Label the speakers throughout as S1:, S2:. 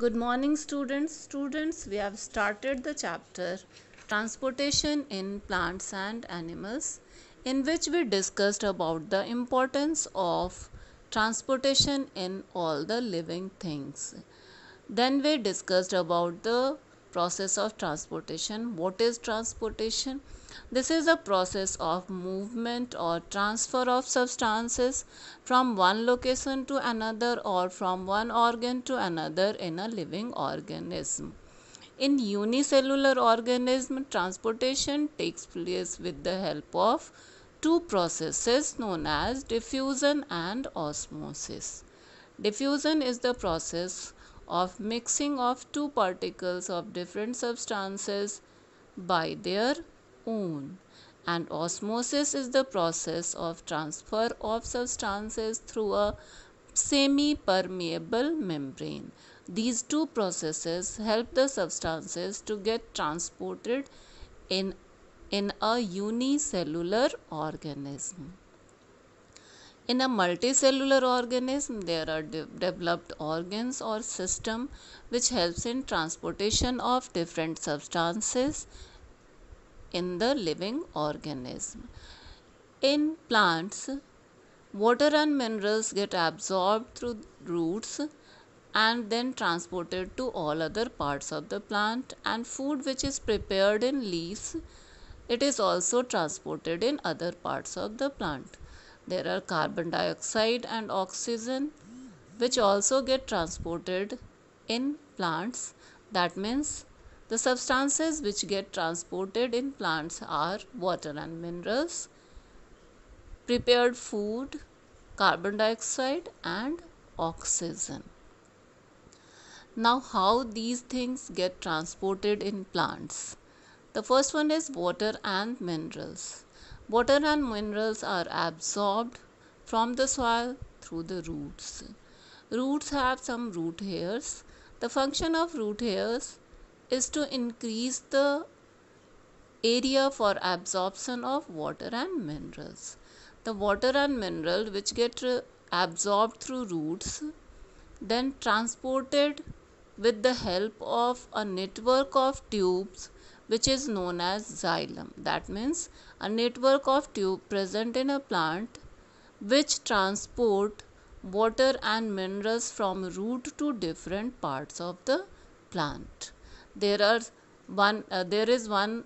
S1: Good morning students. Students, we have started the chapter Transportation in Plants and Animals in which we discussed about the importance of transportation in all the living things. Then we discussed about the process of transportation. What is transportation? This is a process of movement or transfer of substances from one location to another or from one organ to another in a living organism. In unicellular organism, transportation takes place with the help of two processes known as diffusion and osmosis. Diffusion is the process of mixing of two particles of different substances by their own and osmosis is the process of transfer of substances through a semi permeable membrane. These two processes help the substances to get transported in, in a unicellular organism. In a multicellular organism, there are de developed organs or system which helps in transportation of different substances in the living organism. In plants, water and minerals get absorbed through roots and then transported to all other parts of the plant and food which is prepared in leaves it is also transported in other parts of the plant there are carbon dioxide and oxygen which also get transported in plants that means the substances which get transported in plants are water and minerals, prepared food, carbon dioxide and oxygen. Now how these things get transported in plants? The first one is water and minerals. Water and minerals are absorbed from the soil through the roots. Roots have some root hairs. The function of root hairs is to increase the area for absorption of water and minerals. The water and mineral which get uh, absorbed through roots then transported with the help of a network of tubes which is known as xylem. That means a network of tube present in a plant which transport water and minerals from root to different parts of the plant there are one uh, there is one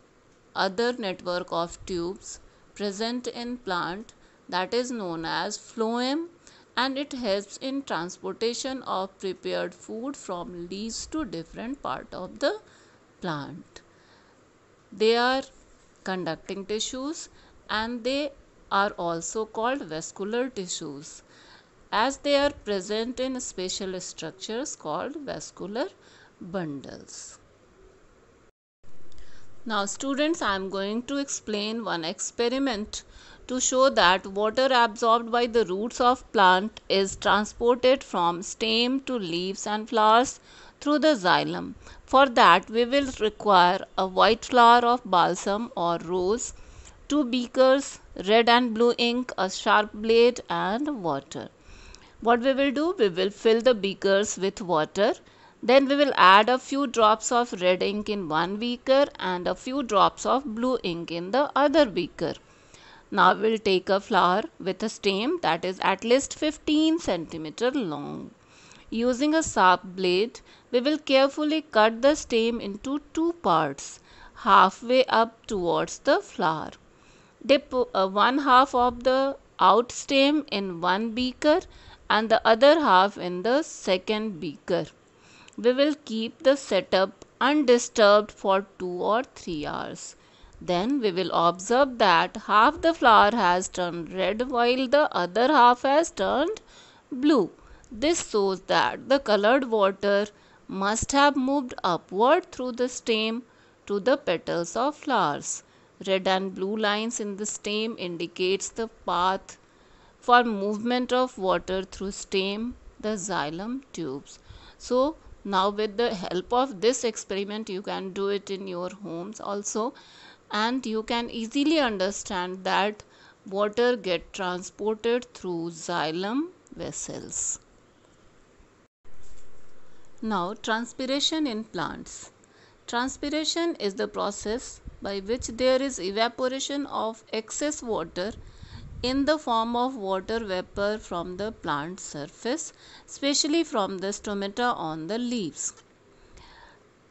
S1: other network of tubes present in plant that is known as phloem and it helps in transportation of prepared food from leaves to different part of the plant. They are conducting tissues and they are also called vascular tissues as they are present in special structures called vascular bundles now students I am going to explain one experiment to show that water absorbed by the roots of plant is transported from stem to leaves and flowers through the xylem. For that we will require a white flower of balsam or rose, two beakers, red and blue ink, a sharp blade and water. What we will do? We will fill the beakers with water then we will add a few drops of red ink in one beaker and a few drops of blue ink in the other beaker. Now we will take a flower with a stem that is at least 15 centimeter long. Using a sharp blade, we will carefully cut the stem into two parts, halfway up towards the flower. Dip uh, one half of the out stem in one beaker and the other half in the second beaker we will keep the setup undisturbed for 2 or 3 hours. Then we will observe that half the flower has turned red while the other half has turned blue. This shows that the colored water must have moved upward through the stem to the petals of flowers. Red and blue lines in the stem indicates the path for movement of water through stem, the xylem tubes. So now with the help of this experiment you can do it in your homes also and you can easily understand that water get transported through xylem vessels Now, transpiration in plants. Transpiration is the process by which there is evaporation of excess water in the form of water vapor from the plant surface, especially from the stomata on the leaves.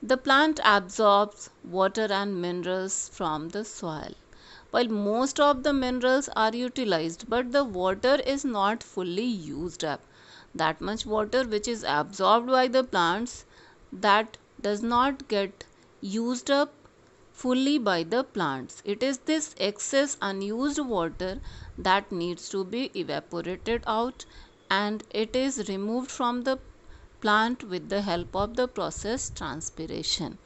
S1: The plant absorbs water and minerals from the soil. While most of the minerals are utilized, but the water is not fully used up that much water which is absorbed by the plants that does not get used up fully by the plants. It is this excess unused water that needs to be evaporated out and it is removed from the plant with the help of the process transpiration.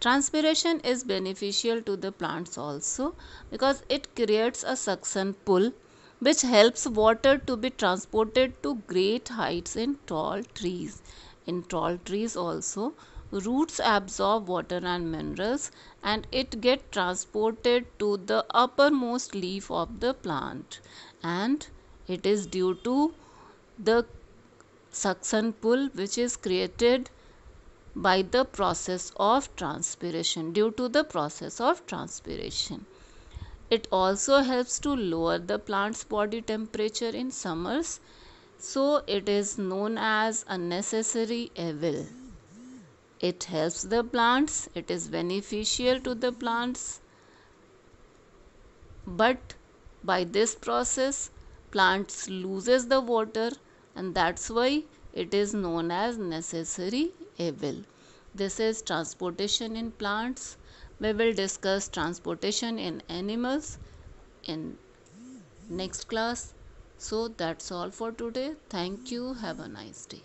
S1: Transpiration is beneficial to the plants also because it creates a suction pull which helps water to be transported to great heights in tall trees. In tall trees also, roots absorb water and minerals and it get transported to the uppermost leaf of the plant and it is due to the suction pull which is created by the process of transpiration due to the process of transpiration it also helps to lower the plant's body temperature in summers. So it is known as a necessary evil. It helps the plants. It is beneficial to the plants. But by this process, plants loses the water and that's why it is known as necessary evil. This is transportation in plants we will discuss transportation in animals in next class so that's all for today thank you have a nice day